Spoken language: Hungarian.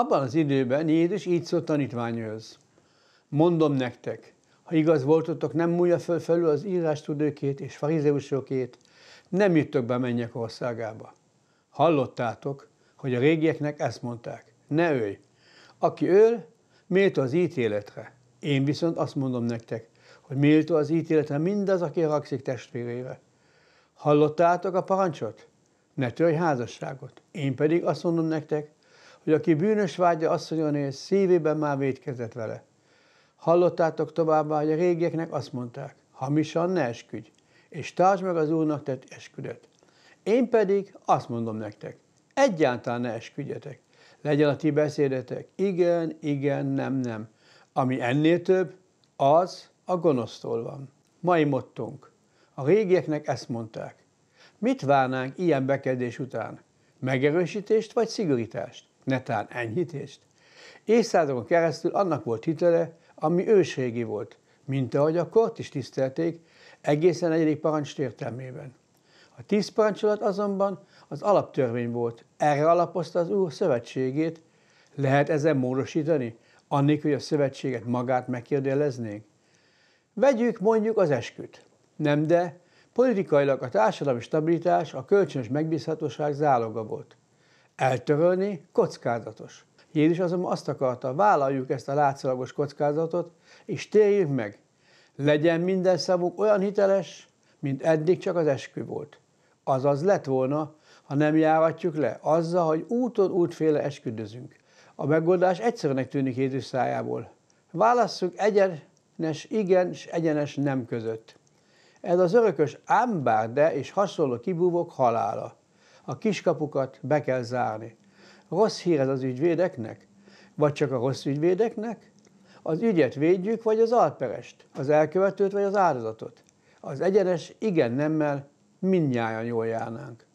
Abban az időben Jézus így szólt tanítványhoz. Mondom nektek, ha igaz voltotok, nem múlja föl felül az tudőkét és farizeusokét, nem jöttök be mennyek országába. Hallottátok, hogy a régieknek ezt mondták, ne ölj. Aki öl, méltó az ítéletre. Én viszont azt mondom nektek, hogy méltó az ítéletre mindaz, aki rakszik testvérére. Hallottátok a parancsot? Ne törj házasságot. Én pedig azt mondom nektek, hogy aki bűnös vágya asszonyon és szívében már védkezett vele. Hallottátok továbbá, hogy a régieknek azt mondták, hamisan ne esküdj, és tartsd meg az Úrnak tett esküdet. Én pedig azt mondom nektek, egyáltalán ne esküdjetek. Legyen a ti beszédetek, igen, igen, nem, nem. Ami ennél több, az a gonosztól van. Mai mottunk. A régieknek ezt mondták. Mit várnánk ilyen bekezdés után? Megerősítést vagy szigorítást? Netán enyhítést? Évszázadon keresztül annak volt hitele, ami ősrégi volt, mint ahogy a kort is tisztelték, egészen egyedik parancs értelmében. A tíz parancsolat azonban az alaptörvény volt, erre alapozta az Úr szövetségét. Lehet ezen módosítani, annélkül, hogy a szövetséget magát megkérdeleznénk? Vegyük mondjuk az esküt. Nem, de politikailag a társadalmi stabilitás, a kölcsönös megbízhatóság záloga volt. Eltörölni kockázatos. Jézus azonban azt akarta, vállaljuk ezt a látszalagos kockázatot, és térjünk meg. Legyen minden szavuk olyan hiteles, mint eddig csak az eskü volt. Azaz lett volna, ha nem járatjuk le, azzal, hogy úton útféle esküdözünk. A megoldás egyszerűnek tűnik Jézus szájából. Válasszuk egyenes igen és egyenes nem között. Ez az örökös ámbár, de és hasonló kibúvok halála. A kiskapukat be kell zárni. Rossz hír ez az ügyvédeknek? Vagy csak a rossz ügyvédeknek? Az ügyet védjük, vagy az alperest? Az elkövetőt, vagy az áldozatot? Az egyenes igen nemmel mindnyájan jól járnánk.